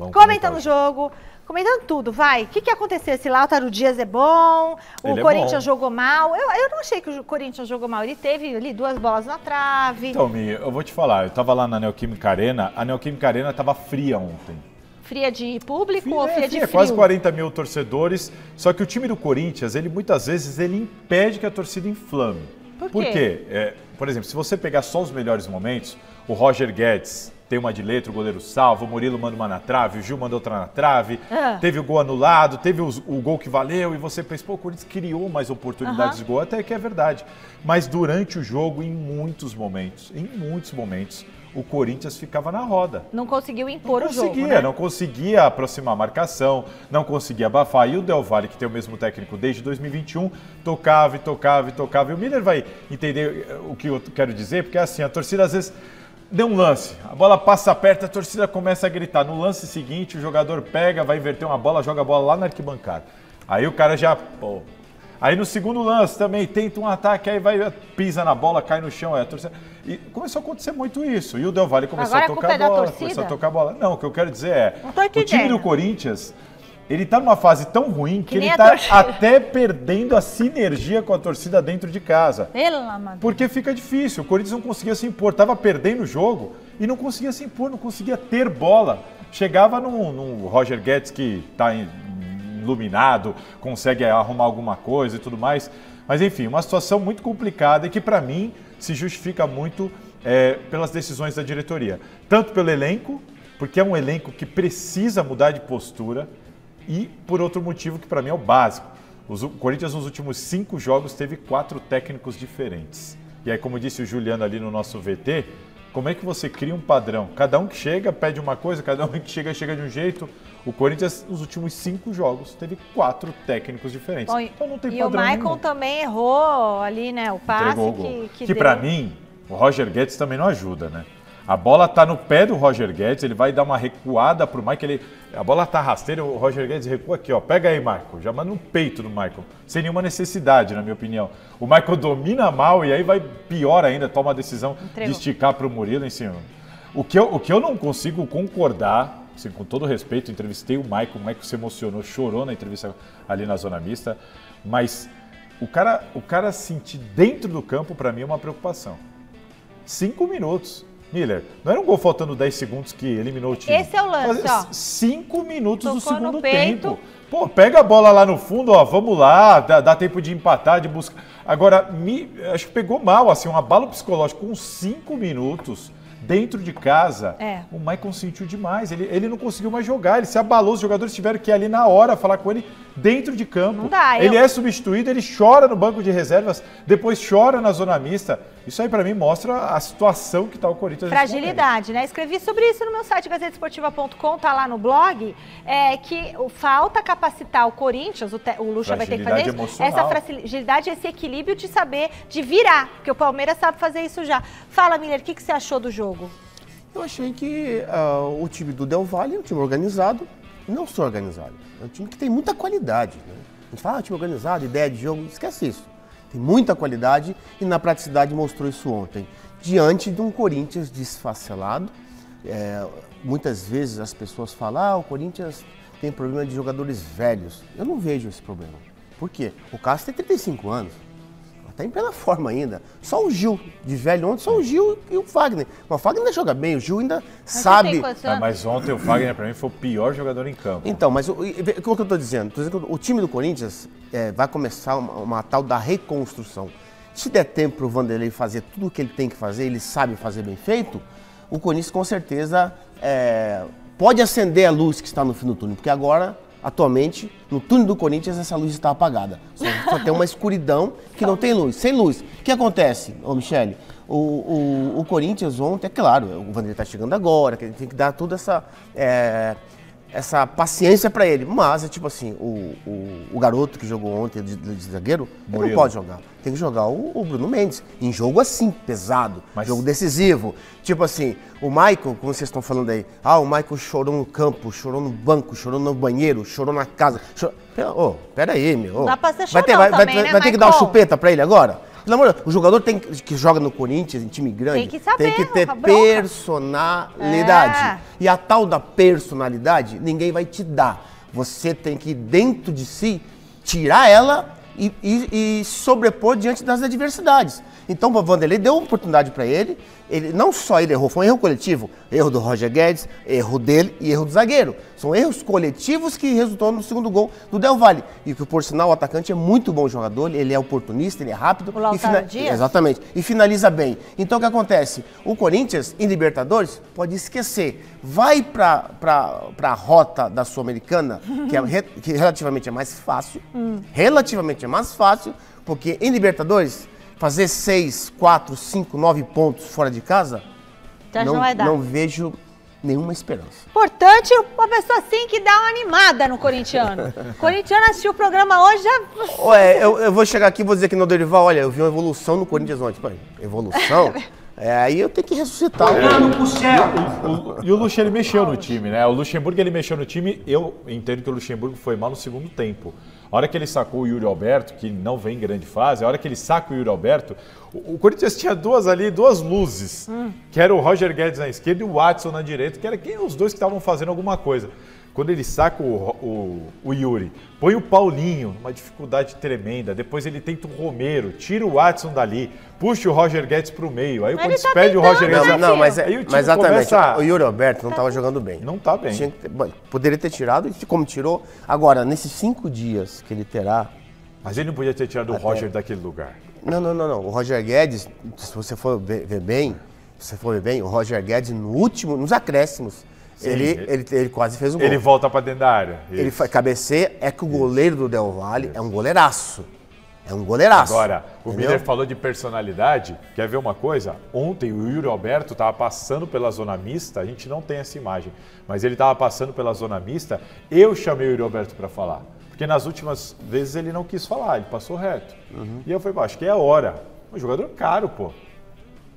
Vamos Comentando o jogo, comentando tudo, vai. O que, que aconteceu? Esse Lautaro Dias é bom, o Ele é Corinthians bom. jogou mal. Eu, eu não achei que o Corinthians jogou mal. Ele teve ali duas bolas na trave. Então, Mi, eu vou te falar, eu tava lá na Neoquímica Arena, a Neoquímica Arena tava fria ontem. Fria de público ou É, fria de fria, frio? quase 40 mil torcedores, só que o time do Corinthians, ele muitas vezes ele impede que a torcida inflame. Por quê? quê? É, por exemplo, se você pegar só os melhores momentos, o Roger Guedes tem uma de letra, o goleiro salva, o Murilo manda uma na trave, o Gil manda outra na trave, Ah. teve o gol anulado, teve os- o, gol que valeu, e você pensa, pô, o Corinthians criou mais oportunidades de gol, até que é verdade. Mas durante o jogo, em muitos momentos, em muitos momentos, o Corinthians ficava na roda. Não conseguiu impor Não o jogo, conseguia, né? não conseguia aproximar a marcação, não conseguia abafar. E o Del Valle, que tem o mesmo técnico desde 2021, tocava e tocava e tocava. E o Miller vai entender eh, o que eu quero dizer, porque assim, a torcida às vezes deu um lance, a bola passa perto, a torcida começa a gritar. No lance seguinte, o jogador pega, vai inverter uma bola, joga a bola lá na arquibancada. Aí o cara já, pô, Aí no segundo lance também tenta um ataque, aí vai, pisa na bola, cai no chão, é a torcida. E começou a acontecer muito isso. E o Del Valle começou Agora a a tocar é da a bola, começou a tocar a bola. Não, o que eu quero dizer é, o time do Corinthians, ele tá numa fase tão ruim que, Que ele tá até perdendo a sinergia com a torcida dentro de casa. De Porque fica difícil. O Corinthians não conseguia se impor, tava perdendo o jogo e não conseguia se impor, não conseguia ter bola. Chegava num, num Roger Guedes que tá iluminado, consegue arrumar alguma coisa e tudo mais. Mas enfim, uma situação muito complicada e que para mim se justifica muito é, pelas decisões da diretoria. Tanto pelo elenco, porque é um elenco que precisa mudar de postura, e por outro motivo que para mim é o básico. Os- O Corinthians nos últimos cinco jogos teve quatro técnicos diferentes. E aí, como disse o Juliano ali no nosso VT, como é que você cria um padrão? Cada um que chega pede uma coisa, cada um que chega chega de um jeito. O Corinthians nos últimos cinco jogos teve quatro técnicos diferentes. Bom, então não tem e o padrão Maicon nenhum. também errou ali, né? O passe Entregou o gol. que, Que, que, pra deu. mim, o Roger Guedes também não ajuda, né? A bola tá no pé do Roger Guedes, ele vai dar uma recuada pro Michael. Ele, a bola tá rasteira, o Roger Guedes recua aqui, ó. Pega aí, Michael. Já manda no peito do Michael. Sem nenhuma necessidade, na minha opinião. O Michael domina mal e aí vai pior ainda, toma a decisão Entregou. de esticar pro Murilo em cima. O que, eu, o que eu não consigo concordar, assim, com todo respeito, entrevistei o Michael, o Michael se emocionou, chorou na entrevista ali na zona mista, mas o cara, o cara sentir dentro do campo, para mim, é uma preocupação. Cinco minutos. Miller, não era um gol faltando 10 segundos que eliminou o time. Esse é o lance, Faz- ó. Cinco minutos do Tocou no segundo tempo. Pô, pega a bola lá no fundo, ó, vamos lá, dá, dá tempo de empatar, de buscar. Agora, me, acho que pegou mal, assim, um abalo psicológico com cinco minutos dentro de casa. É. O Maicon sentiu demais, ele, ele não conseguiu mais jogar, ele se abalou, os jogadores tiveram que ir ali na hora falar com ele dentro de campo. Não dá, ele eu- é substituído, ele chora no banco de reservas, depois chora na zona mista. Isso aí pra mim mostra a situação que tá o Corinthians. Fragilidade, né? Escrevi sobre isso no meu site gazetesportiva.com, tá lá no blog, é que falta capacitar o Corinthians, o, te- o Lucha vai ter que fazer isso, essa fragilidade, esse equilíbrio de saber, de virar, porque o Palmeiras sabe fazer isso já. Fala, Miller, o que, que você achou do jogo? Eu achei que ah, o time do Del Valle é um time organizado, não só organizado, é um time que tem muita qualidade. Né? A gente fala, ah, time organizado, ideia de jogo, esquece isso. Tem muita qualidade e na praticidade mostrou isso ontem. Diante de um Corinthians desfacelado, é, muitas vezes as pessoas falam, ah, o Corinthians tem problema de jogadores velhos. Eu não vejo esse problema. Por quê? O Cássio tem 35 anos. Está em plena forma ainda. Só o Gil, de velho ontem, só o Gil e o Fagner. Mas o Fagner ainda joga bem, o Gil ainda Mas sabe. Ah, mas ontem o Fagner pra mim foi o pior jogador em campo. Então, mas o, o que eu estou dizendo? Tô dizendo que o time do Corinthians é, vai começar uma, uma tal da reconstrução. Se der tempo para o Vanderlei fazer tudo o que ele tem que fazer, ele sabe fazer bem feito, o Corinthians com certeza é, pode acender a luz que está no fim do túnel, porque agora, atualmente, no túnel do Corinthians, essa luz está apagada. Só, só tem uma escuridão que não tem luz. Sem luz. O que acontece, ô Michele? O, o, o Corinthians ontem, é claro, o Vanderlei está chegando agora, que ele tem que dar toda essa. é, essa paciência pra ele. Mas é tipo assim, o, o, o garoto que jogou ontem de, de zagueiro, ele não Murilo. pode jogar. Tem que jogar o, o Bruno Mendes. Em jogo assim, pesado. Mas- Jogo decisivo. Tipo assim, o Michael, como vocês estão falando aí, ah, o Michael chorou no campo, chorou no banco, chorou no banheiro, chorou na casa. Chorou... Ô, pera aí, meu. ô. dá pra ser vai ter, chorão vai, vai- também, né, vai ter que dar uma chupeta pra ele agora? Pelo amor de Deus, o jogador tem, que joga no Corinthians, em time grande, tem que, saber, tem que ter personalidade. É. E a tal da personalidade, ninguém vai te dar. Você tem que, dentro de si, tirar ela e, e, e sobrepor diante das adversidades. Então o Vanderlei deu oportunidade para ele. Ele não só ele errou, foi um erro coletivo, erro do Roger Guedes, erro dele e erro do zagueiro. São erros coletivos que resultou no segundo gol do Del Valle. E que por sinal o atacante é muito bom jogador, ele é oportunista, ele é rápido o e fina... Dias. exatamente, e finaliza bem. Então o que acontece? O Corinthians em Libertadores pode esquecer, vai para a rota da Sul-Americana, que, é re... que relativamente é mais fácil, hum. relativamente é mais fácil, porque em Libertadores fazer 6, 4, 5, 9 pontos fora de casa, Já não, não vai dar. Não vejo nenhuma esperança. Importante uma pessoa assim que dá uma animada no corintiano. corintiano assistiu o programa hoje já. Ué, eu, eu vou chegar aqui e vou dizer que no Dorival, olha, eu vi uma evolução no Corinthians ontem. Pai, evolução? É, aí eu tenho que ressuscitar. É. O, e o Luxemburgo mexeu no time, né? O Luxemburgo ele mexeu no time. Eu entendo que o Luxemburgo foi mal no segundo tempo. A hora que ele sacou o Yuri Alberto, que não vem em grande fase, a hora que ele saca o Yuri Alberto, o, o Corinthians tinha duas ali, duas luzes, hum. que era o Roger Guedes na esquerda e o Watson na direita, que era quem os dois que estavam fazendo alguma coisa quando ele saca o, o, o, Yuri, põe o Paulinho, uma dificuldade tremenda. Depois ele tenta o Romero, tira o Watson dali, puxa o Roger Guedes para o meio. Aí quando tá despede o Roger Guedes. Não, não mas, é, mas exatamente. Começa... O Yuri Alberto não estava tá jogando bem. Não está bem. Tinha, poderia ter tirado, e como tirou. Agora, nesses cinco dias que ele terá. Mas ele não podia ter tirado até... o Roger daquele lugar. Não, não, não, não. O Roger Guedes, se você for ver bem, se você for ver bem, o Roger Guedes, no último, nos acréscimos, ele, ele, ele, quase fez o gol. Ele volta para dentro da área. Isso. Ele cabeceia, é que o goleiro do Del Valle Isso. é um goleiraço. É um goleiraço. Agora, o Miller falou de personalidade. Quer ver uma coisa? Ontem o Yuri Alberto estava passando pela zona mista, a gente não tem essa imagem, mas ele estava passando pela zona mista. Eu chamei o Yuri Alberto para falar. Porque nas últimas vezes ele não quis falar, ele passou reto. Uhum. E eu falei, acho que é a hora. Um jogador caro, pô.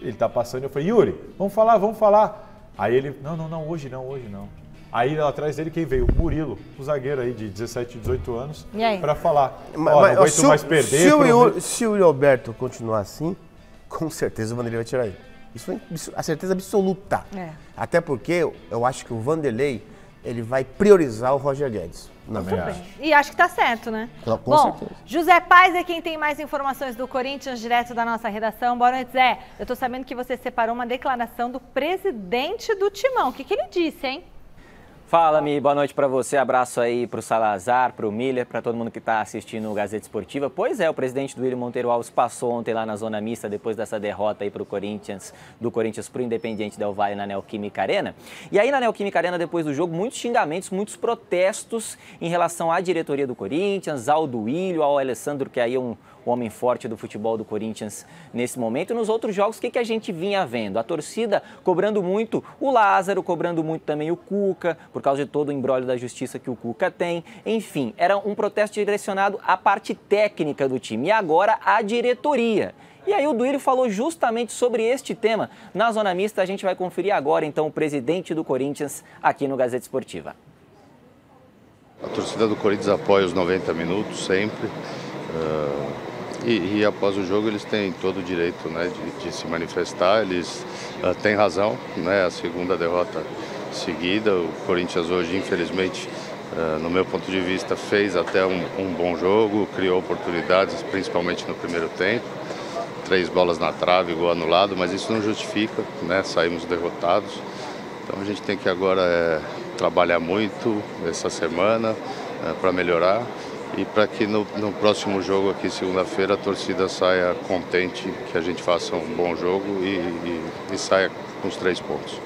Ele está passando, eu falei, Yuri, vamos falar, vamos falar. Aí ele, não, não, não, hoje não, hoje não. Aí lá atrás dele quem veio? O Murilo, o zagueiro aí de 17, 18 anos, para falar. Mas, oh, não aguento se mais perder. Se o, se o Roberto continuar assim, com certeza o Vanderlei vai tirar ele. Isso é a certeza absoluta. É. Até porque eu acho que o Vanderlei ele vai priorizar o Roger Guedes. Não acho. E acho que está certo, né? Com Bom, certeza. José Paz é quem tem mais informações do Corinthians, direto da nossa redação. Boa noite, Zé. Eu estou sabendo que você separou uma declaração do presidente do Timão. O que, que ele disse, hein? Fala, Mi, boa noite para você. Abraço aí para o Salazar, para o Miller, para todo mundo que está assistindo o Gazeta Esportiva. Pois é, o presidente do William Monteiro Alves passou ontem lá na zona mista depois dessa derrota aí para o Corinthians, do Corinthians para o Independiente Del Valle na Neoquímica Arena. E aí na Neoquímica Arena, depois do jogo, muitos xingamentos, muitos protestos em relação à diretoria do Corinthians, ao William, ao Alessandro, que aí é um, o homem forte do futebol do Corinthians nesse momento. Nos outros jogos, o que, que a gente vinha vendo? A torcida cobrando muito o Lázaro, cobrando muito também o Cuca, por causa de todo o embrólio da justiça que o Cuca tem. Enfim, era um protesto direcionado à parte técnica do time e agora à diretoria. E aí o Duílio falou justamente sobre este tema. Na Zona Mista, a gente vai conferir agora, então, o presidente do Corinthians aqui no Gazeta Esportiva. A torcida do Corinthians apoia os 90 minutos sempre. Uh e, e, após o jogo eles têm todo o direito né, de, de se manifestar, eles uh, têm razão, né, a segunda derrota seguida, o Corinthians hoje infelizmente, uh, no meu ponto de vista, fez até um, um, bom jogo, criou oportunidades, principalmente no primeiro tempo, três bolas na trave, gol anulado, mas isso não justifica, né, saímos derrotados, então a gente tem que agora é, trabalhar muito essa semana é, para melhorar e para que no, no, próximo jogo aqui, segunda-feira, a torcida saia contente, que a gente faça um bom jogo e, e, e saia com os três pontos.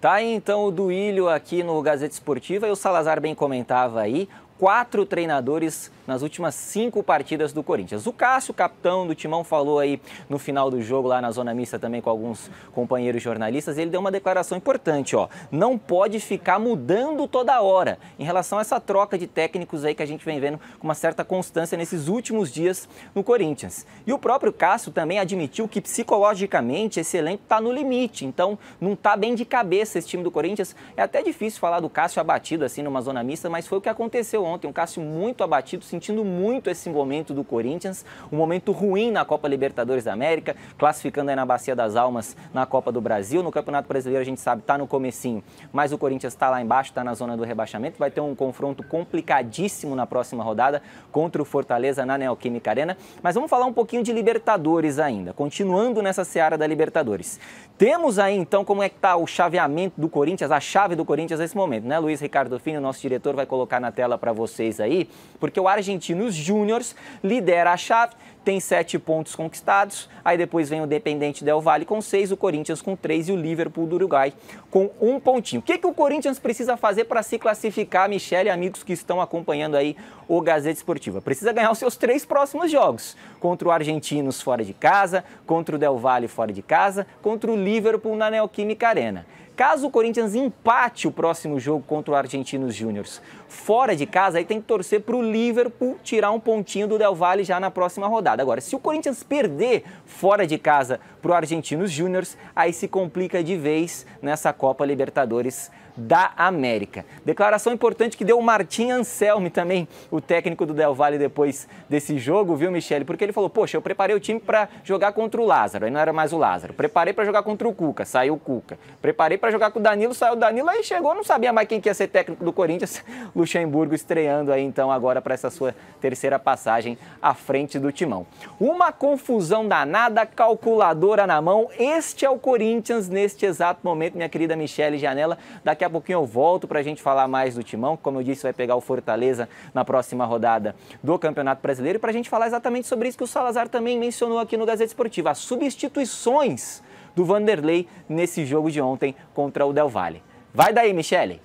Tá aí então o Duílio aqui no Gazeta Esportiva e o Salazar bem comentava aí, quatro treinadores nas últimas cinco partidas do Corinthians. O Cássio, capitão do Timão, falou aí no final do jogo, lá na zona mista também com alguns companheiros jornalistas, ele deu uma declaração importante, ó. Não pode ficar mudando toda hora em relação a essa troca de técnicos aí que a gente vem vendo com uma certa constância nesses últimos dias no Corinthians. E o próprio Cássio também admitiu que psicologicamente esse elenco está no limite, então não está bem de cabeça esse time do Corinthians. É até difícil falar do Cássio abatido assim numa zona mista, mas foi o que aconteceu ontem, um Cássio muito abatido, sentindo muito esse momento do Corinthians, um momento ruim na Copa Libertadores da América, classificando aí na Bacia das Almas na Copa do Brasil. No Campeonato Brasileiro a gente sabe, está no comecinho, mas o Corinthians está lá embaixo, está na zona do rebaixamento, vai ter um confronto complicadíssimo na próxima rodada contra o Fortaleza na Neoquímica Arena. Mas vamos falar um pouquinho de Libertadores ainda, continuando nessa seara da Libertadores. Temos aí então como é que está o chaveamento do Corinthians, a chave do Corinthians nesse momento, né? Luiz Ricardo Fino, nosso diretor, vai colocar na tela para vocês aí, porque o Argentinos Júniors lidera a chave tem sete pontos conquistados. Aí depois vem o Dependente Del Valle com seis, o Corinthians com três e o Liverpool do Uruguai com um pontinho. O que, que o Corinthians precisa fazer para se classificar, Michele e amigos que estão acompanhando aí o Gazeta Esportiva? Precisa ganhar os seus três próximos jogos. Contra o Argentinos fora de casa, contra o Del Valle fora de casa, contra o Liverpool na Neoquímica Arena. Caso o Corinthians empate o próximo jogo contra o Argentinos Júniors fora de casa, aí tem que torcer para o Liverpool tirar um pontinho do Del Valle já na próxima rodada. Agora, se o Corinthians perder fora de casa para o Argentinos Júniors, aí se complica de vez nessa Copa Libertadores da América. Declaração importante que deu o Martim Anselmi também, o técnico do Del Valle depois desse jogo, viu, Michele? Porque ele falou: "Poxa, eu preparei o time para jogar contra o Lázaro, aí não era mais o Lázaro. Preparei para jogar contra o Cuca, saiu o Cuca. Preparei para jogar com o Danilo, saiu o Danilo, aí chegou, não sabia mais quem que ia ser técnico do Corinthians. Luxemburgo estreando aí então agora para essa sua terceira passagem à frente do Timão. Uma confusão danada, calculadora na mão. Este é o Corinthians neste exato momento, minha querida Michele Janela. Daqui Daqui a pouquinho eu volto para a gente falar mais do Timão. Como eu disse, vai pegar o Fortaleza na próxima rodada do Campeonato Brasileiro. E para a gente falar exatamente sobre isso que o Salazar também mencionou aqui no Gazeta Esportiva: as substituições do Vanderlei nesse jogo de ontem contra o Del Valle. Vai daí, Michele.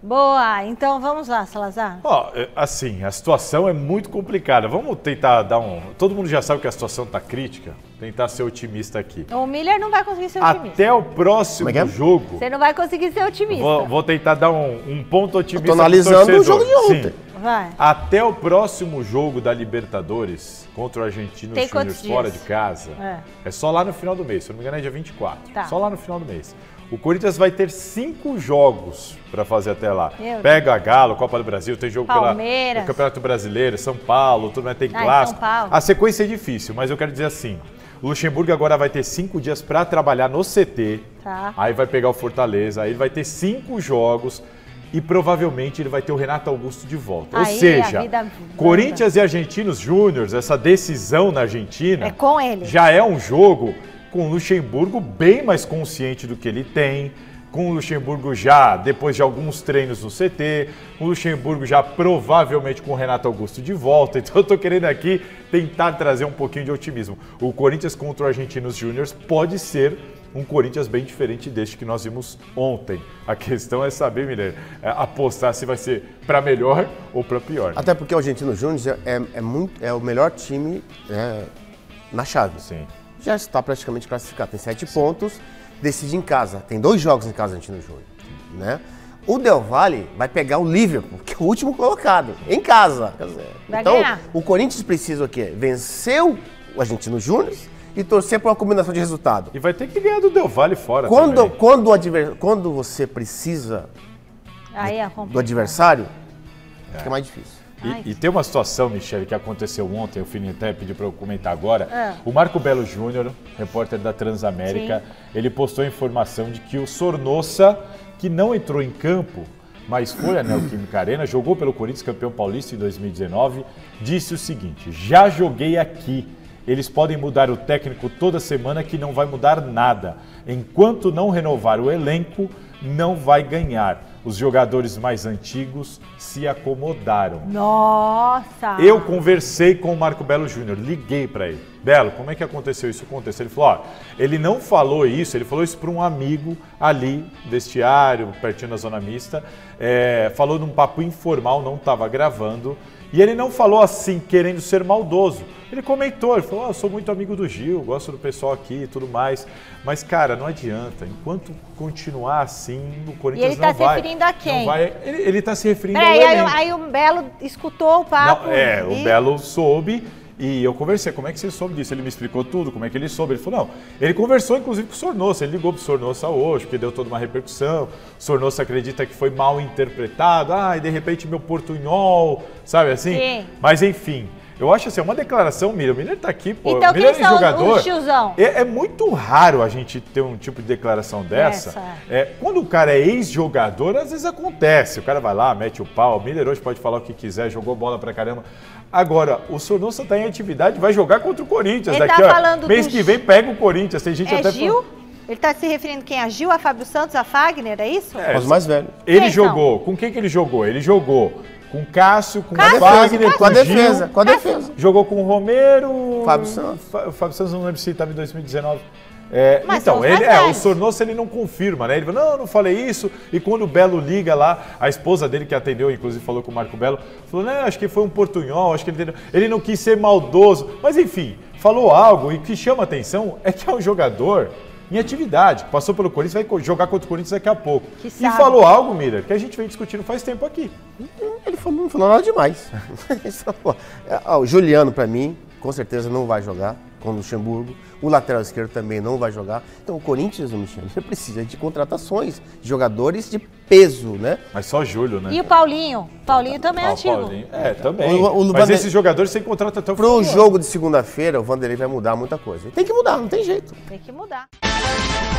Boa, então vamos lá, Salazar. Ó, oh, assim, a situação é muito complicada. Vamos tentar dar um. Todo mundo já sabe que a situação está crítica. Tentar ser otimista aqui. O Miller não vai conseguir ser otimista. Até o próximo é, é jogo. Você não vai conseguir ser otimista. Vou, vou tentar dar um, um ponto otimista. Estou analisando o jogo de ontem. Sim. Vai. Até o próximo jogo da Libertadores contra o Argentino Júnior fora de casa. É. é. só lá no final do mês. Se eu não me engano, é dia 24. Tá. Só lá no final do mês. O Corinthians vai ter cinco jogos para fazer até lá. Meu Pega a Galo, Copa do Brasil, tem jogo Palmeiras. pela Campeonato Brasileiro, São Paulo, tudo mais, tem ah, clássico. A sequência é difícil, mas eu quero dizer assim. O Luxemburgo agora vai ter cinco dias para trabalhar no CT. Tá. Aí vai pegar o Fortaleza, aí ele vai ter cinco jogos e provavelmente ele vai ter o Renato Augusto de volta. Aí, Ou seja, Corinthians e Argentinos Júniors, essa decisão na Argentina, é com ele. já é um jogo com o Luxemburgo bem mais consciente do que ele tem, com o Luxemburgo já, depois de alguns treinos no CT, o Luxemburgo já provavelmente com o Renato Augusto de volta. Então eu estou querendo aqui tentar trazer um pouquinho de otimismo. O Corinthians contra o Argentinos Júniors pode ser um Corinthians bem diferente deste que nós vimos ontem. A questão é saber, Miller, é apostar se vai ser para melhor ou para pior. Né? Até porque o Argentinos Júniors é, é, é, muito, é o melhor time é, na chave. Sim já está praticamente classificado. Tem sete pontos, decide em casa. Tem dois jogos em casa Argentino Júnior. Né? O Del Valle vai pegar o Liverpool, que é o último colocado, em casa. Vai então, ganhar. o Corinthians precisa o quê? Vencer o Argentino Júnior e torcer para uma combinação de resultado. E vai ter que ganhar do Del Valle fora quando, também. Quando, o adver, quando você precisa é do adversário, é. fica mais difícil. E, e, tem uma situação, Michele, que aconteceu ontem, o Fini até pediu para eu comentar agora. É. O Marco Belo Júnior, repórter da Transamérica, Sim. ele postou a informação de que o Sornossa, que não entrou em campo, mas foi a Neoquímica Arena, jogou pelo Corinthians, campeão paulista em 2019, disse o seguinte: já joguei aqui. Eles podem mudar o técnico toda semana que não vai mudar nada. Enquanto não renovar o elenco, não vai ganhar os jogadores mais antigos se acomodaram. Nossa! Eu conversei com o Marco Belo Júnior, liguei para ele. Belo, como é que aconteceu isso? Aconteceu. Ele falou: ó, ele não falou isso, ele falou isso para um amigo ali, vestiário, pertinho da zona mista. É, falou num papo informal, não estava gravando. E ele não falou assim, querendo ser maldoso. Ele comentou, ele falou: oh, eu sou muito amigo do Gil, gosto do pessoal aqui e tudo mais. Mas, cara, não adianta. Enquanto continuar assim, o Corinthians não vai. ele está se referindo a quem? Vai, ele está se referindo Peraí, ao aí, aí, o Belo escutou o papo. Não, é, e... o Belo soube E eu conversei, como é que você soube disso? Ele me explicou tudo, como é que ele soube. Ele falou, não, ele conversou inclusive com o Sornosa, ele ligou pro Sornosa hoje, porque deu toda uma repercussão. O Sornosa acredita que foi mal interpretado, ah, e de repente meu portunhol, sabe assim? Sim. Mas enfim, eu acho assim, é uma declaração, Mira. O Miller tá aqui, pô. Então, o Miller é jogador. É, é, muito raro a gente ter um tipo de declaração dessa. É, quando o cara é ex-jogador, às vezes acontece. O cara vai lá, mete o pau. O Miller hoje pode falar o que quiser, jogou bola pra caramba. Agora, o Sornosa está em atividade, vai jogar contra o Corinthians. Ele Daqui, tá falando mês que vem pega o Corinthians. Tem gente é até Gil? Ele está se referindo quem? A Gil, a Fábio Santos, a Fagner, é isso? É, os mais velhos. Ele quem jogou. São? Com quem que ele jogou? Ele jogou com Cássio, com Cássio, Fagner, com a defesa, com a defesa. Jogou com o Romero. Fábio Santos. O Fábio Santos não lembro se estava em 2019. É, então, ele, é, o Sornosa ele não confirma, né? Ele fala, não, não falei isso. E quando o Belo liga lá, a esposa dele que atendeu, inclusive falou com o Marco Belo, falou, né, acho que foi um portunhol, acho que ele, ele não quis ser maldoso. Mas enfim, falou algo e o que chama atenção é que é um jogador em atividade, passou pelo Corinthians, vai jogar contra o Corinthians daqui a pouco. e falou algo, Miller, que a gente vem discutindo faz tempo aqui. Ele falou, não falou nada demais. É, o Juliano, para mim, com certeza não vai jogar com o Luxemburgo. O lateral esquerdo também não vai jogar. Então o Corinthians, Michel, precisa de contratações, de jogadores de peso, né? Mas só Júlio, né? E o Paulinho? Paulinho também é ah, ativo. Paulinho. É, também. O, o, Mas esses jogadores sem contrato até o Pro jogo de segunda-feira, o Vanderlei vai mudar muita coisa. Tem que mudar, não tem jeito. Tem que mudar. Thank you.